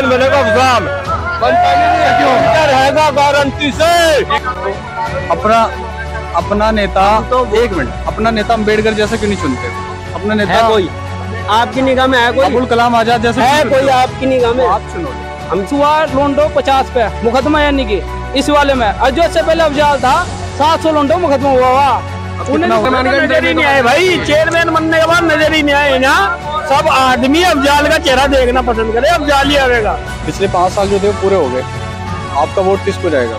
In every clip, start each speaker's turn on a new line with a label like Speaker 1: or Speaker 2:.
Speaker 1: Chairman बनेगा अफजाल। रहेगा guarantee से।
Speaker 2: अपना अपना नेता तो एक मिनट अपना नेता अंबेडकर जैसा क्यों नहीं चुनते? अपना नेता
Speaker 3: कोई? आपकी निगाह में है कोई?
Speaker 2: अबुल कलाम आज़ाद जैसा
Speaker 3: है कोई आपकी निगाह में?
Speaker 2: आप चुनो।
Speaker 3: हम सुआ लोंडो पचास पे मुकदमा यानी कि इस वाले में। अजय से पहले अफजाल था सात सौ लोंडो मुकदमा हुआ हुआ? नज़र ही नहीं आए भाई। चेयरमैन बनने के बाद नज़र ही नहीं आए ना। सब आदमी अफजाल का चेहरा देखना पसंद करे अफजाल ही आएगा।
Speaker 2: पिछले पाँच साल जो थे पूरे हो गए। आपका वोट किसको जाएगा?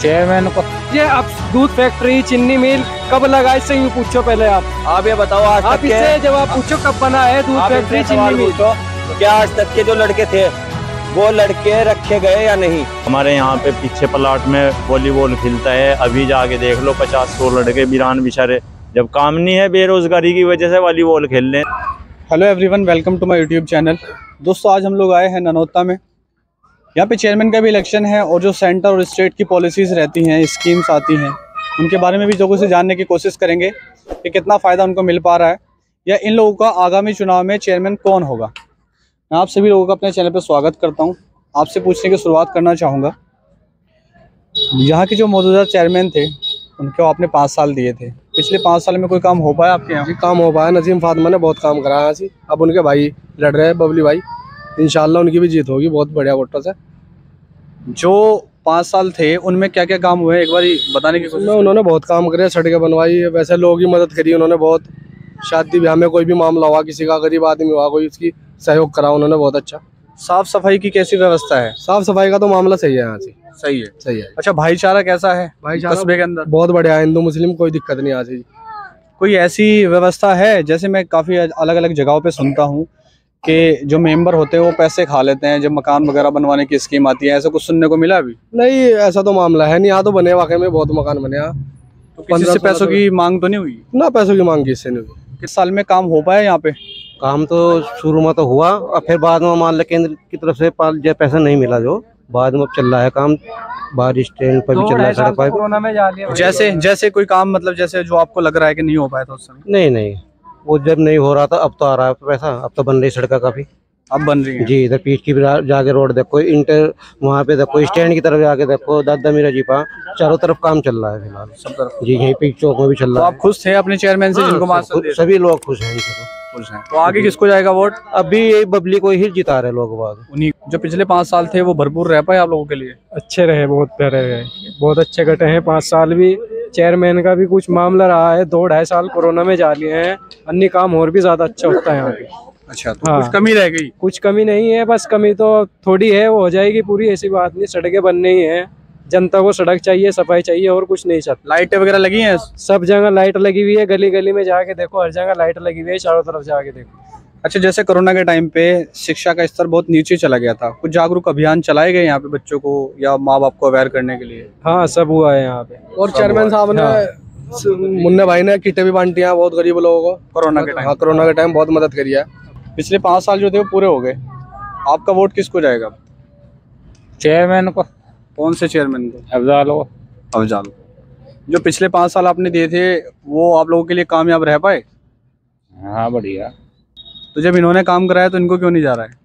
Speaker 3: चेयरमैन को ये अब दूध फैक्ट्री चीनी मिल कब लगा इससे यूँ पूछो पहले आप।
Speaker 1: आप ये बताओ आज
Speaker 3: आप
Speaker 1: तक के
Speaker 3: इससे जवाब पूछो कब बना है दूध फैक्ट्री
Speaker 1: इनसे
Speaker 3: चीनी मिल
Speaker 1: क्या आज तक के जो लड़के थे वो लड़के रखे गए या नहीं?
Speaker 4: हमारे यहाँ पे पीछे प्लाट में वॉलीबॉल खेलता है। अभी जाके देख लो पचास सौ लड़के बिरान बिचारे। जब काम नहीं है बेरोजगारी की वजह से वॉलीबॉल खेल रहे हैं।
Speaker 2: Hello everyone welcome to my YouTube channel दोस्तों आज हम लोग आए हैं ननौता में। यहाँ पे चेयरमैन का भी इलेक्शन है और जो सेंटर और स्टेट की पॉलिसीज़ रहती हैं स्कीम्स आती हैं उनके बारे में भी लोगों से जानने की कोशिश करेंगे कि कितना फ़ायदा उनको मिल पा रहा है। या इन लोगों का आगामी चुनाव में चेयरमैन कौन होगा? मैं आप सभी लोगों का अपने चैनल पर स्वागत करता हूँ। आपसे पूछने की शुरुआत करना चाहूँगा। यहाँ के जो मौजूदा चेयरमैन थे उनको आपने पाँच साल दिए थे। पिछले पाँच साल में कोई काम हो पाया आपके यहाँ?
Speaker 5: जी काम हो पाया नजीम फातिमा ने बहुत काम कराया जी अब उनके भाई लड़ रहे हैं बबली भाई। इंशाल्लाह उनकी भी जीत होगी बहुत बढ़िया वोटों से
Speaker 2: जो पाँच साल थे उनमें क्या क्या काम हुए? एक बार बताने की कोशिश
Speaker 5: उसमें उन्होंने बहुत काम करे सड़कें बनवाई वैसे लोगों की मदद करी उन्होंने बहुत। शादी ब्याह में कोई भी मामला हुआ किसी का गरीब आदमी हुआ कोई उसकी सहयोग करा उन्होंने बहुत अच्छा।
Speaker 2: साफ़ सफ़ाई की कैसी व्यवस्था है?
Speaker 5: साफ़ सफ़ाई का तो मामला सही है यहाँ से।
Speaker 2: सही है।
Speaker 5: सही है।
Speaker 2: अच्छा भाईचारा कैसा है
Speaker 5: भाईचारा
Speaker 2: कस्बे के अंदर?
Speaker 5: बहुत बढ़िया है हिंदू मुस्लिम कोई दिक्कत नहीं यहाँ से।
Speaker 2: कोई ऐसी व्यवस्था है? जैसे मैं काफ़ी अलग अलग जगहों पे सुनता हूँ कि जो मेंबर होते हैं वो पैसे खा लेते हैं जब मकान वगैरह बनवाने की स्कीम आती है ऐसा कुछ सुनने को मिला अभी?
Speaker 5: नहीं ऐसा तो मामला है नहीं यहाँ तो बने वाकई में बहुत मकान बने यहाँ।
Speaker 2: तो किसी से पैसों की मांग तो नहीं हुई?
Speaker 5: ना पैसों की मांग किससे नहीं हुई।
Speaker 2: किस साल में काम हो पाया यहाँ पे?
Speaker 6: काम तो शुरू में तो हुआ और फिर बाद में मान लो केंद्र की तरफ़ से पाल- जो पैसा नहीं मिला जो बाद में अब चल रहा है काम बारिश ट्रेन पर भी चल रहा है सड़क पर
Speaker 3: जा लिया।
Speaker 2: जैसे जैसे कोई काम मतलब जैसे जो आपको लग रहा है कि नहीं हो पाया था उस समय?
Speaker 6: नहीं नहीं वो जब नहीं हो रहा था अब तो आ रहा है पैसा अब तो बन रही सड़क काफ़ी।
Speaker 2: अब बन रही है।
Speaker 6: जी इधर पीच की जाके रोड देखो इंटर वहाँ पे देखो स्टैंड की तरफ़ जाके देखो दादा मीरा जी पा चारों तरफ़ काम चल रहा है फ़िलहाल।
Speaker 2: सब तरफ़।
Speaker 6: जी यहीं पीच चौक में भी चल
Speaker 2: तो
Speaker 6: रहा
Speaker 2: आप खुश थे अपने चेयरमैन से जिनको
Speaker 6: है हाँ, सभी लोग खुश हैं तो।
Speaker 2: खुश हैं। तो आगे किसको जाएगा वोट?
Speaker 6: अभी यही बबली को ही जिता रहे लोग बाग
Speaker 2: उन्हीं जो पिछले पाँच साल थे वो भरपूर रह पाए आप लोगों के लिए?
Speaker 3: अच्छे रहे बहुत प्यारे रहे। बहुत अच्छे कटे हैं पाँच साल भी। चेयरमैन का भी कुछ मामला रहा है दो ढाई साल कोरोना में जा लिए हैं। अन्य काम और भी ज़्यादा अच्छा होता है यहाँ पे।
Speaker 2: अच्छा तो
Speaker 3: हाँ।
Speaker 2: कुछ कमी रह गई?
Speaker 3: कुछ कमी नहीं है बस कमी तो थोड़ी है वो हो जाएगी पूरी ऐसी बात नहीं सड़कें बननी ही है। जनता को सड़क चाहिए सफ़ाई चाहिए और कुछ नहीं चाहिए
Speaker 2: लाइटें वगैरह लगी हैं?
Speaker 3: सब जगह लाइट लगी हुई है गली गली में जाके देखो हर जगह लाइट लगी हुई है चारों तरफ़ जाके देखो।
Speaker 2: अच्छा जैसे कोरोना के टाइम पे शिक्षा का स्तर बहुत नीचे चला गया था कुछ जागरूक अभियान चलाए गए यहाँ पे बच्चों को या माँ बाप को अवेयर करने के लिए?
Speaker 3: हाँ सब हुआ है यहाँ पे।
Speaker 5: और चेयरमैन साहब ने स- मुन्ने भाई ने किटें भी बांटी हैं बहुत गरीब लोगों को।
Speaker 2: कोरोना के टाइम
Speaker 5: हाँ कोरोना के टाइम बहुत मदद करी है।
Speaker 2: पिछले पाँच साल जो थे वो पूरे हो गए। आपका वोट किसको जाएगा?
Speaker 3: चेयरमैन को।
Speaker 2: कौन से चेयरमैन को
Speaker 3: अफजाल को
Speaker 2: अफजाल जो पिछले पाँच साल आपने दिए थे वो आप लोगों के लिए कामयाब रह पाए?
Speaker 7: हाँ बढ़िया।
Speaker 2: तो जब इन्होंने काम कराया तो इनको क्यों नहीं जा रहा है?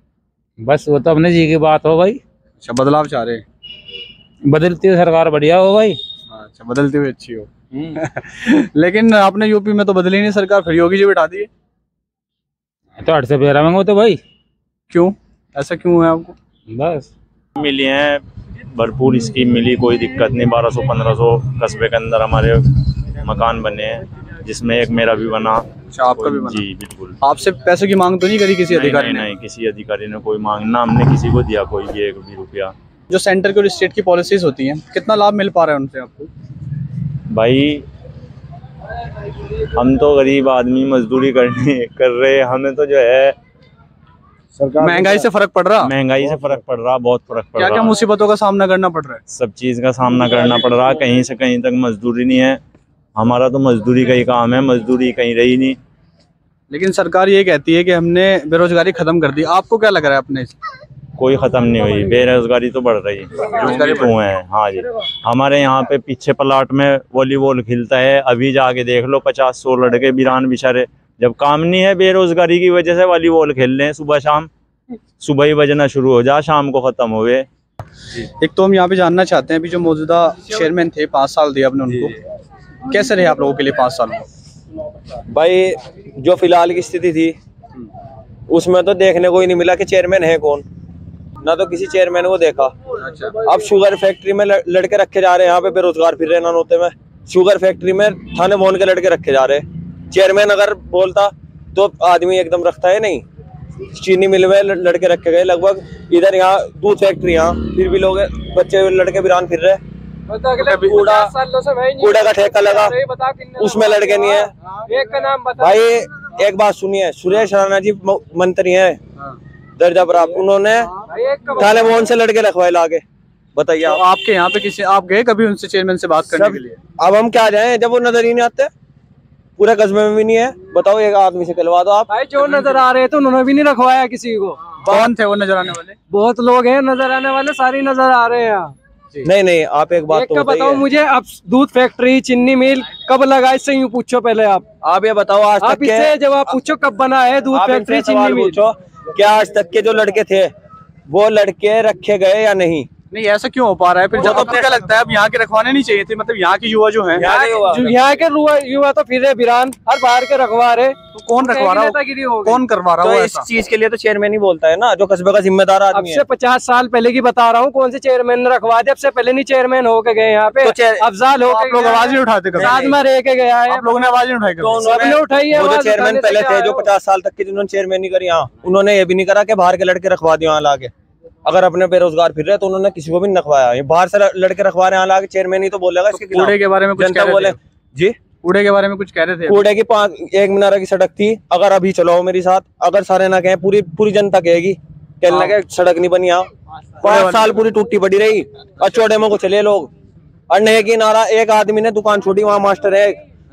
Speaker 7: बस वो तो अपने जी की बात हो भाई
Speaker 2: अच्छा बदलाव चाह रहे
Speaker 7: बदलती हुई सरकार बढ़िया हो भाई
Speaker 2: अच्छा बदलती हुई अच्छी हो। लेकिन आपने यूपी में तो बदली नहीं सरकार फिर योगी जी बिठा दिए
Speaker 7: तो अठ से पेरा मंगो तो भाई।
Speaker 2: क्यों? ऐसा क्यों है आपको?
Speaker 7: बस।
Speaker 4: मिली हैं भरपूर स्कीम मिली कोई दिक्कत नहीं। बारह सौ पंद्रह सौ कस्बे के अंदर हमारे मकान बने हैं जिसमें एक मेरा भी बना।
Speaker 2: अच्छा आपका भी बना।
Speaker 4: जी बिल्कुल।
Speaker 2: आपसे पैसों की मांग तो नहीं करी किसी अधिकारी
Speaker 4: नहीं,
Speaker 2: ने?
Speaker 4: नहीं किसी अधिकारी ने कोई मांग ना हमने किसी को दिया कोई भी एक भी रुपया।
Speaker 2: जो सेंटर की और स्टेट की पॉलिसीज़ होती हैं कितना लाभ मिल पा रहा है उनसे आपको?
Speaker 4: भाई हम तो गरीब आदमी मजदूरी करने कर रहे हैं। हमें तो जो है
Speaker 2: महँगाई से फ़र्क पड़ रहा?
Speaker 4: महँगाई से फ़र्क पड़ रहा बहुत फ़र्क पड़
Speaker 2: क्या क्या मुसीबतों का सामना करना पड़ रहा है?
Speaker 4: सब चीज़ का सामना करना पड़ रहा कहीं से कहीं तक मजदूरी नहीं है। हमारा तो मजदूरी का ही काम है मजदूरी कहीं रही नहीं।
Speaker 2: लेकिन सरकार ये कहती है कि हमने बेरोजगारी खत्म कर दी। आपको क्या लग रहा है अपने से?
Speaker 4: कोई खत्म नहीं हुई बेरोजगारी तो बढ़ रही। है तो है हाँ जी। हमारे यहाँ पे पीछे प्लाट में वॉलीबॉल खेलता है अभी जाके देख लो पचास सौ लड़के बिरान बिचारे। जब काम नहीं है बेरोजगारी की वजह से वॉलीबॉल खेल रहे हैं सुबह शाम सुबह ही बजना शुरू हो जा शाम को खत्म हो गए।
Speaker 2: एक तो हम यहाँ पे जानना चाहते हैं अभी जो मौजूदा चेयरमैन थे पाँच साल दिए आपने उनको। कैसे रहे आप लोगों के लिए पाँच साल?
Speaker 1: भाई जो फ़िलहाल की स्थिति थी उसमें तो देखने को ही नहीं मिला कि चेयरमैन है कौन। ना तो किसी चेयरमैन को देखा। अच्छा। अब शुगर फैक्ट्री में लड़के रखे जा रहे हैं यहाँ पे बेरोजगार फिर रहे हैं नौते में। शुगर फैक्ट्री में थाने मोहन के लड़के रखे जा रहे हैं। चेयरमैन अगर बोलता तो आदमी एकदम रखता है नहीं। चीनी मिल में लड़के रखे गए लगभग इधर यहाँ दूध फैक्ट्री यहाँ फिर भी लोग बच्चे लड़के बिरान फिर रहे कूड़ा कूड़ा का ठेका लगा। उसमें लड़के नहीं है।
Speaker 3: एक का नाम बता।
Speaker 1: भाई एक बात सुनिए सुरेश राणा जी मंत्री हैं। दर्जा प्राप्त उन्होंने। थाने मोहन से लड़के रखवाए लागे बताइए
Speaker 2: तो आपके यहाँ पे किसी आप गए कभी उनसे चेयरमैन से बात करने के लिए?
Speaker 1: अब हम क्या जाए? जब वो नज़र ही नहीं आते। पूरे कस्बे में भी नहीं है। बताओ एक आदमी से कहलवा दो आप।
Speaker 3: भाई जो नज़र आ रहे थे उन्होंने भी नहीं रखवाया किसी को।
Speaker 2: कौन थे वो नज़र आने वाले?
Speaker 3: बहुत लोग हैं नज़र आने वाले सारे नज़र आ रहे हैं।
Speaker 1: नहीं नहीं आप एक बात
Speaker 3: एक
Speaker 1: तो
Speaker 3: बताओ मुझे अब दूध फैक्ट्री चीनी मिल कब लगा इससे यूँ पूछो पहले आप।
Speaker 1: आप ये बताओ आज तक
Speaker 3: आप
Speaker 1: के
Speaker 3: इससे जवाब पूछो कब बना है दूध फैक्ट्री
Speaker 1: इनसे
Speaker 3: चीनी मिल।
Speaker 1: पूछो क्या आज तक के जो लड़के थे वो लड़के रखे गए या नहीं?
Speaker 2: नहीं ऐसा क्यों हो पा रहा है? फिर जब
Speaker 1: तो
Speaker 2: आपको क्या लगता है अब यहाँ के रखवाने नहीं चाहिए थे मतलब यहाँ के युवा जो है।
Speaker 1: यहाँ के युवा।
Speaker 3: जो यहाँ के युवा युवा तो फिर रहे बिरान हर बाहर के रखवा रहे।
Speaker 2: तो कौन रखवा रहा
Speaker 3: हो?
Speaker 2: हो कौन करवा रहा
Speaker 1: तो
Speaker 2: हो
Speaker 1: इस चीज़ के लिए तो चेयरमैन ही बोलता है ना जो कस्बे का जिम्मेदार आदमी है।
Speaker 3: पचास साल पहले की बता रहा हूँ कौन से चेयरमैन ने रखवा दिया? अब पहले नहीं चेयरमैन होके गए यहाँ पे।
Speaker 1: तो
Speaker 3: अफजाल होके
Speaker 2: लोग आवाज़ नहीं उठाते कभी?
Speaker 3: साथ में रह के गया है।
Speaker 2: आप लोगों ने आवाज़ नहीं उठाई
Speaker 1: तो
Speaker 3: उठाई है
Speaker 1: जो चेयरमैन पहले थे जो पचास साल तक के जिन्होंने चेयरमैन नहीं करी यहाँ उन्होंने ये भी नहीं करा कि बाहर के लड़के रखवा दिया यहाँ लाके। अगर अपने बेरोजगार फिर रहे तो उन्होंने किसी को भी रखवाया। ये बाहर से लड़के रखवा रहे हैं यहाँ लाके चेयरमैन ही तो बोलेगा इसके
Speaker 2: कूड़े के बारे में
Speaker 1: जनता बोले जी?
Speaker 2: कूड़े के बारे में कुछ कह रहे थे।
Speaker 1: कूड़े की पाँच एक मीनारा की सड़क थी। अगर अभी चलो मेरे साथ अगर सारे ना कहें पूरी पूरी जनता कहेगी कहने लगे सड़क नहीं बनी यहाँ पाँच साल पूरी टूटी पड़ी रही। और चौड़े में को चले लोग। और नहीं की नारा एक आदमी ने दुकान छोड़ी वहाँ मास्टर है।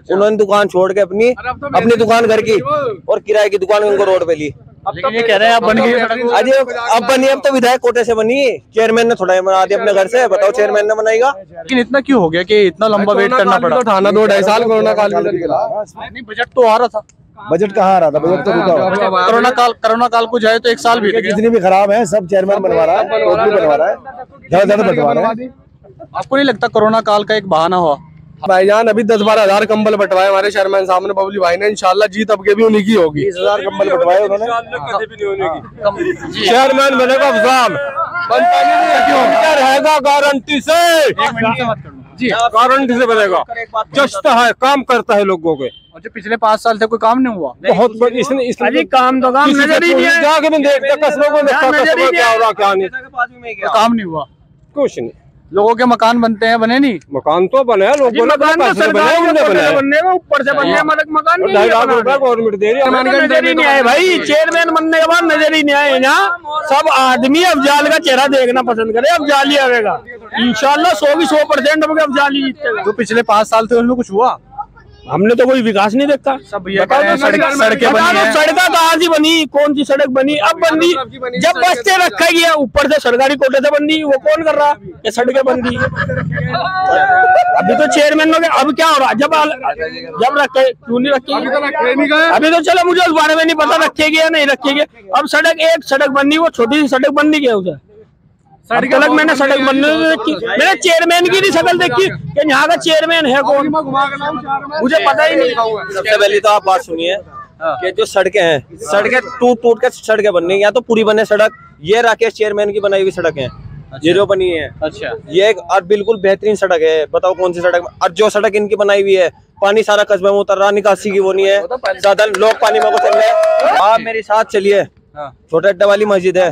Speaker 1: उन्होंने दुकान छोड़ के अपनी अपनी दुकान घर की और किराए की दुकान उनको रोड पे ली।
Speaker 2: लेकिन ये कह रहे हैं आप बन गई सड़क।
Speaker 1: आज अब बनी अब तो विधायक कोटे से बनी। चेयरमैन ने थोड़ा बना दिया अपने घर से। बताओ चेयरमैन ने बनाएगा।
Speaker 2: लेकिन इतना क्यों हो गया कि इतना लंबा वेट करना पड़ा?
Speaker 5: तो ठाना दो ढाई साल कोरोना काल में
Speaker 2: नहीं बजट तो आ रहा था।
Speaker 8: बजट कहाँ आ रहा था? बजट तो रुका हुआ।
Speaker 2: कोरोना काल कोरोना काल को जाए तो एक साल गया।
Speaker 8: जितनी भी खराब है सब चेयरमैन बनवा रहा है बनवा रहा है। ज़्यादा ज़्यादा बंटवा रहा है।
Speaker 2: आपको नहीं लगता कोरोना काल का एक बहाना हुआ?
Speaker 5: भाईजान अभी दस बारह हज़ार कम्बल बटवाए हमारे चेयरमैन सामने बबली भाई ने इंशाल्लाह जीत अब के भी उन्हीं की होगी।
Speaker 8: बीस हज़ार कंबल बंटवाए उन्होंने।
Speaker 1: चेयरमैन बनेगा अफजाल।
Speaker 5: क्या रहेगा गारंटी से? गारंटी से बनेगा? जचता है काम करता है लोगों के।
Speaker 2: और जो पिछले पाँच साल से कोई काम नहीं हुआ।
Speaker 5: बहुत इसने इसने
Speaker 3: काम तो काम नज़र ही नहीं है
Speaker 5: जाके देखता कस्बों को देखता कस्बों क्या हो रहा क्या नहीं।
Speaker 2: काम नहीं हुआ।
Speaker 5: कुछ नहीं।
Speaker 2: लोगों के मकान बनते हैं बने नहीं।
Speaker 5: मकान तो बने हैं लोगों ने
Speaker 3: मकान तो
Speaker 5: हैं।
Speaker 3: बनने ऊपर से बनने मकान
Speaker 5: गवर्नमेंट दे रही है
Speaker 3: नज़र ही नहीं आए भाई चेयरमैन बनने के बाद नज़र ही नहीं आए यहाँ सब आदमी अफजाल का चेहरा देखना पसंद करे अफजाल ही आएगा। इंशाल्लाह सौ भी सौ परसेंट अफजाल ही जीतेगा।
Speaker 2: जो पिछले पाँच साल थे उनमें कुछ हुआ?
Speaker 3: हमने तो कोई विकास नहीं देखा।
Speaker 2: सब रहे सड़क- सड़कें
Speaker 3: बता
Speaker 2: बनी
Speaker 3: दो
Speaker 2: हैं।
Speaker 3: बनी कौन सी सड़क बनी? अब बनी जब बस्ते रखा गया ऊपर से सरकारी कोटे से बनी वो कौन कर रहा? ये सड़कें बन रही अभी तो चेयरमैन लोग अब क्या हो रहा? जब जब रखे क्यों नहीं रखेगी अभी तो चलो मुझे उस बारे में नहीं पता रखेगी या नहीं रखेगी अब सड़क एक सड़क बननी वो छोटी सी सड़क बननी क्या उसे तक मैंने सड़क बनने देखी। मैंने चेयरमैन की नहीं शक्ल देखी कि यहाँ का चेयरमैन है कौन? मुझे पता ही नहीं।
Speaker 1: सबसे पहले तो आप बात सुनिए कि जो सड़कें हैं सड़कें टूट टूट के सड़कें बन रही हैं या तो पूरी बने सड़क ये राकेश चेयरमैन की बनाई हुई सड़क है ये जो बनी है।
Speaker 2: अच्छा।
Speaker 1: ये एक और बिल्कुल बेहतरीन सड़क है बताओ कौन सी सड़क और जो सड़क इनकी बनाई हुई है पानी सारा कस्बे में उतर रहा निकासी की वो नहीं है ज़्यादा लोग पानी में उतर रहे हैं आप मेरे साथ चलिए। छोटे अड्डा वाली मस्जिद है।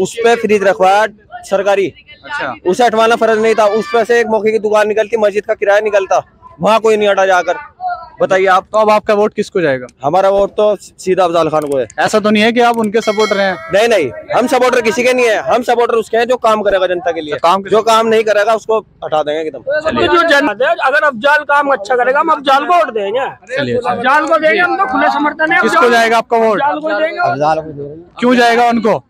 Speaker 1: उस पे फ्रिज रखवाया सरकारी।
Speaker 2: अच्छा।
Speaker 1: उसे हटवाना फ़र्ज़ नहीं था। उस पे से एक मौके की दुकान निकलती मस्जिद का किराया निकलता। वहाँ कोई नहीं हटा जाकर। बताइए आप
Speaker 2: तो अब आपका वोट किसको जाएगा?
Speaker 1: हमारा वोट तो सीधा अफजाल खान को है।
Speaker 2: ऐसा तो नहीं है कि आप उनके सपोर्टर हैं।
Speaker 1: नहीं नहीं हम सपोर्टर किसी के नहीं है। हम सपोर्टर उसके हैं जो काम करेगा जनता के लिए।
Speaker 2: तो काम
Speaker 1: जो काम नहीं करेगा उसको हटा देंगे एकदम।
Speaker 3: तो जो अगर अफजाल काम अच्छा करेगा हम अफजाल को वोट देंगे। अफजाल को देंगे हम तो खुले समर्थन है।
Speaker 2: किसको जाएगा आपका वोट
Speaker 3: अफजाल को देंगे।
Speaker 2: क्यों जाएगा उनको?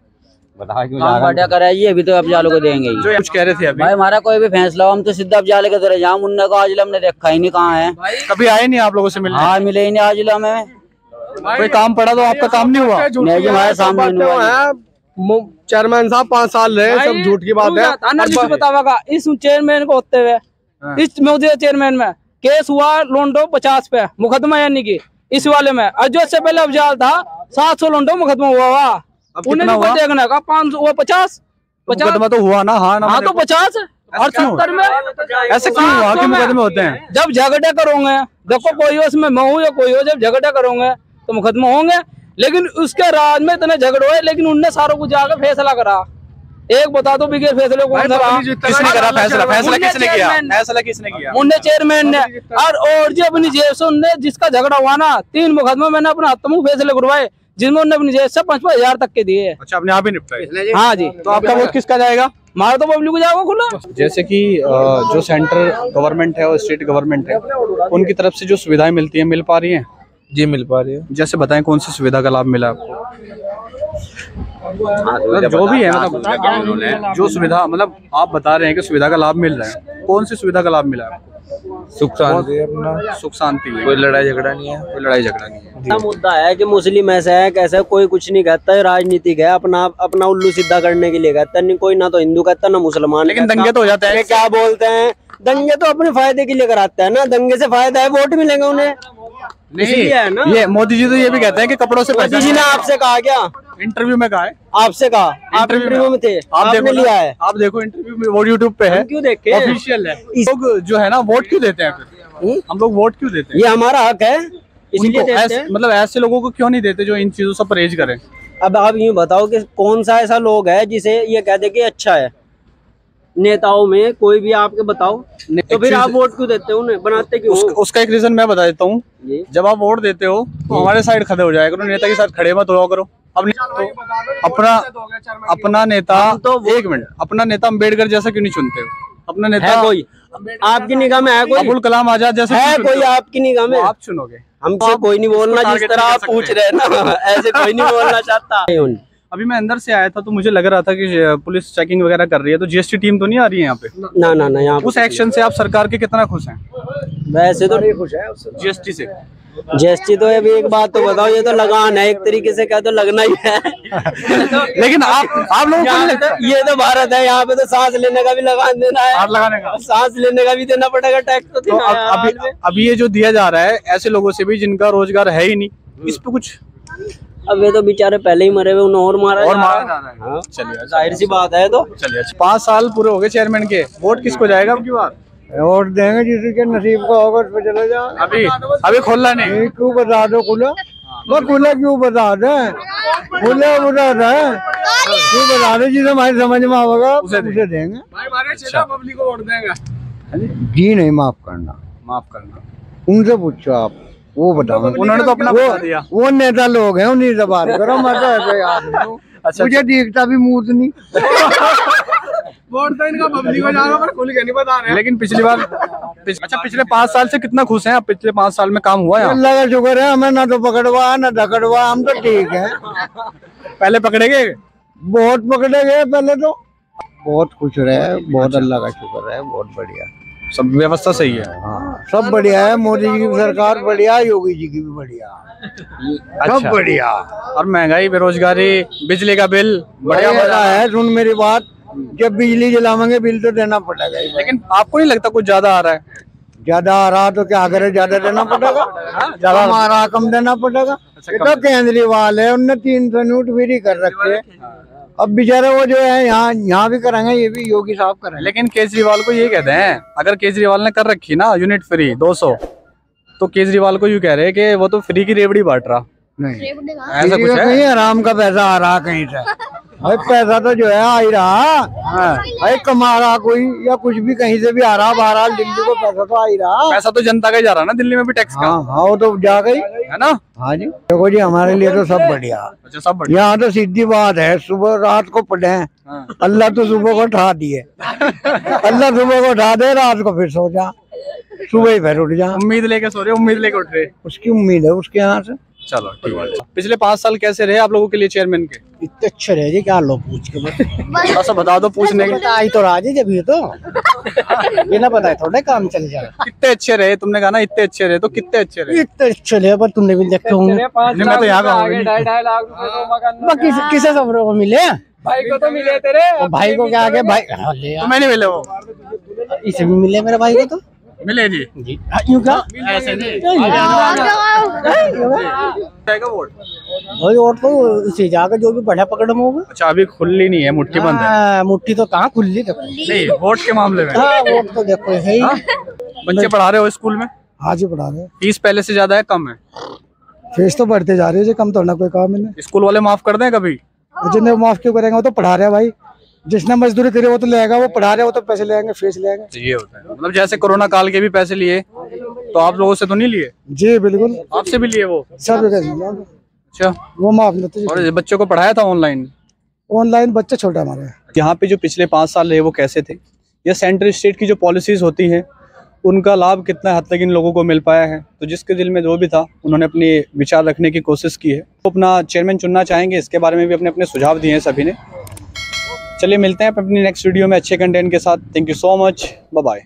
Speaker 9: काम बढ़िया कराइए अभी तो अफजाल को देंगे
Speaker 2: जो कुछ कह रहे थे अभी।
Speaker 9: भाई हमारा कोई भी फैसला हो हम तो सीधा अफजाल के तरह जाम मुन्ना को आज हमने देखा ही नहीं कहाँ है।
Speaker 2: कभी आए नहीं आप लोगों से मिलने?
Speaker 9: हाँ मिले ही नहीं आज हमें
Speaker 2: कोई काम पड़ा तो आपका काम नहीं हुआ?
Speaker 9: नहीं जी हमारे सामने नहीं हुआ
Speaker 5: चेयरमैन साहब पाँच साल रहे सब झूठ की बात है।
Speaker 3: बतावेगा इस चेयरमैन को होते हुए इस मौजूदा चेयरमैन में केस हुआ लोंडो पचास पे मुकदमा यानी कि इस वाले में। और जो इससे पहले अफजाल था सात सौ लोंडो मुकदमा हुआ हुआ।
Speaker 2: अब
Speaker 3: उन्हें भी देखना का पाँच सौ वो पचास। पचास।
Speaker 2: तो हुआ ना हाँ ना
Speaker 3: हाँ तो पचास।
Speaker 2: और
Speaker 3: सत्तर में
Speaker 2: ऐसे क्यों हुआ कि मुकदमे होते हैं?
Speaker 3: जब झगड़े करोगे देखो कोई हो उसमें मैं हूँ या कोई हो जब झगड़े करोगे तो मुकदमा होंगे। लेकिन उसके राज में इतने झगड़े हुए लेकिन उनने सारों को जाकर फैसला करा। एक बता दो बिगेर फैसले रहा
Speaker 2: किसने करा? फैसला? फैसला किसने किया? फैसला किसने किया?
Speaker 3: मुन्ने चेयरमैन ने। और और जी अपनी जेब से उनने जिसका झगड़ा हुआ ना तीन मुकदमे मैंने अपने हाथों में फैसले करवाए। जिसमें उन्होंने अपनी जेब से पाँच पाँच हज़ार तक के दिए
Speaker 2: अच्छा अपने आप ही निपटाए।
Speaker 3: हाँ जी।
Speaker 2: तो आपका वोट किसका जाएगा?
Speaker 3: मारा तो पब्लिक को जाओगे खुला।
Speaker 2: जैसे कि जो सेंट्रल गवर्नमेंट है और स्टेट गवर्नमेंट है उनकी तरफ़ से जो सुविधाएँ मिलती है मिल पा रही है?
Speaker 10: जी मिल पा रही है।
Speaker 2: जैसे बताएँ कौन सी सुविधा का लाभ मिला आपको? मतलब जो भी है मतलब जो सुविधा मतलब आप बता रहे हैं कि सुविधा का लाभ मिल रहा है कौन सी सुविधा का लाभ मिला है आपको?
Speaker 10: सुख शांति। अपना
Speaker 2: सुख शांति है।
Speaker 10: कोई लड़ाई झगड़ा नहीं है?
Speaker 2: कोई लड़ाई झगड़ा नहीं है।
Speaker 9: मुद्दा है कि मुस्लिम ऐसा है कैसे कोई कुछ नहीं कहता है राजनीतिक है अपना अपना उल्लू सीधा करने के लिए कहता है नहीं कोई ना तो हिंदू कहता ना मुसलमान
Speaker 2: लेकिन दंगे तो हो जाते हैं।
Speaker 9: क्या बोलते हैं? दंगे तो अपने फ़ायदे के लिए कराते हैं ना दंगे से फ़ायदा है वोट मिलेंगे उन्हें। इसलिए है ना।
Speaker 2: ये मोदी जी तो ये भी कहते हैं कि कपड़ों से
Speaker 9: मोदी जी ने आपसे कहा क्या?
Speaker 2: इंटरव्यू में कहा है।
Speaker 9: आपसे कहा। आप इंटरव्यू में थे।
Speaker 2: आप देखो
Speaker 9: लिया है।
Speaker 2: आप देखो इंटरव्यू में वो यूट्यूब पे है।
Speaker 9: क्यों देखे?
Speaker 2: ऑफिशियल है। लोग जो है ना वोट क्यों देते हैं फिर? हम लोग वोट क्यों देते हैं?
Speaker 9: ये हमारा हक है। इसलिए
Speaker 2: ऐसे
Speaker 9: हैं।
Speaker 2: मतलब ऐसे लोगों को क्यों नहीं देते जो इन चीज़ों से परहेज करें?
Speaker 9: अब आप यूँ बताओ कि कौन सा ऐसा लोग है जिसे ये कह दे कि अच्छा है? नेताओं में कोई भी आपके बताओ। तो फिर आप वोट क्यों देते हो? उन्हें बनाते क्यों
Speaker 2: उस, उसका एक रीजन मैं बता देता हूँ। जब आप वोट देते हो तो हमारे साइड खड़े हो जाया करो नेता के साथ खड़े मत हुआ करो। अब तो अपना अपना नेता
Speaker 9: तो
Speaker 2: एक मिनट। अपना नेता अंबेडकर जैसा क्यों नहीं चुनते हो? अपना
Speaker 9: है
Speaker 2: नेता
Speaker 9: कोई। आपकी निगाह में है कोई?
Speaker 2: अबुल कलाम आज़ाद जैसा
Speaker 9: है कोई आपकी निगाह में?
Speaker 2: आप चुनोगे।
Speaker 9: हमसे कोई नहीं बोलना जिस तरह आप पूछ रहे ना। ऐसे कोई नहीं बोलना चाहता।
Speaker 2: अभी मैं अंदर से आया था तो मुझे लग रहा था कि पुलिस चेकिंग वगैरह कर रही है तो जीएसटी टीम तो नहीं आ रही है यहाँ पे?
Speaker 9: ना ना ना यहाँ
Speaker 2: उस एक्शन से आप सरकार के कितना खुश हैं?
Speaker 9: वैसे तो नहीं खुश है
Speaker 2: जीएसटी से।
Speaker 9: जीएसटी तो अभी एक बात तो बताओ ये तो लगान है एक तरीके से क्या तो लगना ही है।
Speaker 2: लेकिन आप आप लोगों को लगता?
Speaker 9: तो ये तो भारत है यहाँ पे तो सांस लेने का भी लगान देना है।
Speaker 2: लगाने का?
Speaker 9: सांस लेने का भी देना पड़ेगा टैक्स तो
Speaker 2: तो अब अभी अभी ये जो दिया जा रहा है ऐसे लोगों से भी जिनका रोज़गार है ही नहीं इस पे कुछ
Speaker 9: अब वे तो बेचारे पहले ही मरे हुए उन्हें और मारा
Speaker 2: और मारा जा रहा है।
Speaker 9: हाँ,
Speaker 2: चलिए
Speaker 9: ज़ाहिर सी बात है तो।
Speaker 2: चलिए पाँच साल पूरे हो गए चेयरमैन के। वोट किसको जाएगा अब की बार
Speaker 8: वोट देंगे जिसके नसीब का होगा उस पर चले जाओ।
Speaker 2: अभी अभी खोलना नहीं।
Speaker 8: क्यों बता दो खुला? वो खुला क्यों बता दे? खुला बता दे। क्यों बता दे? जिसे हमारी समझ में आवेगा
Speaker 2: उसे
Speaker 8: उसे देंगे।
Speaker 5: पब्लिक को वोट देंगे।
Speaker 8: जी नहीं माफ़ करना।
Speaker 2: माफ़ करना।
Speaker 8: उनसे पूछो आप। वो बताओ
Speaker 2: उन्होंने तो अपना बता दिया।
Speaker 8: वो नेता लोग हैं उन्हीं से बात करो। मैं तो
Speaker 2: अच्छा
Speaker 8: मुझे दिखता भी मूत नहीं।
Speaker 5: वोट तो इनका पब्लिक को जाएगा पर खुल के नहीं बता रहे।
Speaker 2: लेकिन पिछली बार पिछ, अच्छा पिछले पाँच साल से कितना खुश हैं आप? पिछले पाँच साल में काम हुआ है
Speaker 8: अल्लाह का शुक्र है हमें ना तो पकड़वा ना धकड़वा हम तो ठीक है।
Speaker 2: पहले पकड़े गए?
Speaker 8: बहुत पकड़े गए पहले तो। बहुत खुश रहे बहुत अल्लाह का शुक्र है बहुत बढ़िया।
Speaker 2: सब व्यवस्था सही है।
Speaker 8: हाँ सब बढ़िया है मोदी जी की सरकार बढ़िया योगी जी की भी बढ़िया। सब
Speaker 2: अच्छा।
Speaker 8: बढ़िया।
Speaker 2: और महँगाई बेरोजगारी बिजली का बिल बढ़िया
Speaker 8: बढ़िया
Speaker 2: बढ़ा।
Speaker 8: है सुन मेरी बात जब बिजली जलावेंगे बिल तो देना पड़ेगा
Speaker 2: लेकिन आपको नहीं लगता कुछ ज़्यादा आ रहा है?
Speaker 8: ज़्यादा आ रहा तो क्या करे ज़्यादा देना पड़ेगा? ज़्यादा। आ रहा कम देना पड़ेगा। ये तो केजरीवाल है उनने तीन सौ नोट फ्री कर रखे। हैं। अब बेचारे वो जो है यहाँ यहाँ भी करेंगे ये भी योगी साहब करेंगे।
Speaker 2: लेकिन केजरीवाल को ये कहते हैं अगर केजरीवाल ने कर रखी ना यूनिट फ्री 200 तो केजरीवाल को यू कह रहे हैं कि वो तो फ्री की रेवड़ी बांट रहा।
Speaker 8: नहीं।
Speaker 2: ऐसा कुछ है?
Speaker 8: कहीं आराम का पैसा आ रहा कहीं से। भाई पैसा तो जो है आ ही रहा। भाई कमा रहा कोई या कुछ भी कहीं से भी आ रहा बहरहाल दिल्ली को पैसा तो आ ही रहा।
Speaker 2: पैसा तो जनता का ही जा रहा है ना दिल्ली में भी टैक्स का?
Speaker 8: हाँ हाँ वो तो जा गई।
Speaker 2: है ना?
Speaker 8: हाँ जी। देखो जी हमारे लिए तो सब बढ़िया।
Speaker 2: अच्छा सब बढ़िया।
Speaker 8: यहाँ तो सीधी बात है सुबह रात को पढ़े
Speaker 2: हाँ।
Speaker 8: अल्लाह तो सुबह को उठा दिए। अल्लाह सुबह को उठा दे रात को फिर सो जा। सुबह ही फिर उठ जा।
Speaker 2: उम्मीद लेके सो रहे उम्मीद लेके उठ रहे।
Speaker 8: उसकी उम्मीद है उसके यहाँ से।
Speaker 2: चलो ठीक है। पिछले पाँच साल कैसे रहे आप लोगों के लिए चेयरमैन के?
Speaker 8: इतने अच्छे रहे जी क्या लो पूछ के बस।
Speaker 2: बता दो पूछने के
Speaker 8: आई तो राज़ी जब ये तो।
Speaker 11: ये ना बताए थोड़े काम चल जाएगा
Speaker 2: कितने अच्छे रहे? तुमने कहा ना इतने अच्छे रहे तो कितने अच्छे रहे?
Speaker 11: इतने अच्छे रहे पर तुमने भी देखे होंगे।
Speaker 2: मैं तो यहाँ का हूँ।
Speaker 11: बाकी किसे सबरों को मिले?
Speaker 3: भाई को तो मिले तेरे।
Speaker 11: भाई को क्या आगे भाई? हाँ, ले
Speaker 2: तो मैंने मिले वो?
Speaker 11: इसे भी मिले मेरे भाई को तो।
Speaker 2: मिले जी।
Speaker 11: हाँ, यूँ क्या
Speaker 2: ऐसे नहीं। वोट।
Speaker 11: वही वोट तो उसे जाकर जो भी बढ़िया पकड़ में होगा।
Speaker 2: अच्छा अभी खुली नहीं है मुट्ठी बंद है।
Speaker 11: हाँ, मुट्ठी तो कहाँ खुली देखो।
Speaker 2: नहीं वोट के मामले में।
Speaker 11: हाँ वोट तो देखो है ही?
Speaker 2: बच्चे पढ़ा रहे हो स्कूल में?
Speaker 11: हाँ जी पढ़ा रहे
Speaker 2: फ़ीस पहले से ज़्यादा है कम है?
Speaker 11: फ़ीस तो बढ़ते जा रही है जी कम तो ना कोई काम है
Speaker 2: स्कूल वाले माफ़ कर दें कभी?
Speaker 11: जिन्हें माफ़ क्यों करेंगे वो तो पढ़ा रहे हैं भाई। जिसने मजदूरी करी वो तो लेगा वो पढ़ा रहे वो तो पैसे लेंगे फ़ीस लेंगे
Speaker 2: ये होता है। मतलब जैसे कोरोना काल के भी पैसे लिए तो आप लोगों से तो नहीं लिए?
Speaker 11: जी बिल्कुल।
Speaker 2: आपसे भी लिए वो?
Speaker 11: सब
Speaker 2: अच्छा।
Speaker 11: वो माफ़ लेते
Speaker 2: और बच्चों को पढ़ाया था ऑनलाइन
Speaker 11: ऑनलाइन बच्चे छोटे हमारे।
Speaker 2: यहाँ पे जो पिछले पाँच साल रहे वो कैसे थे? या सेंट्रल स्टेट की जो पॉलिसीज़ होती हैं उनका लाभ कितना हद तक इन लोगों को मिल पाया है? तो जिसके दिल में जो भी था उन्होंने अपने विचार रखने की कोशिश की है। तो अपना चेयरमैन चुनना चाहेंगे इसके बारे में भी अपने अपने सुझाव दिए हैं सभी ने। चलिए मिलते हैं अपनी नेक्स्ट वीडियो में अच्छे कंटेंट के साथ। Thank you so much bye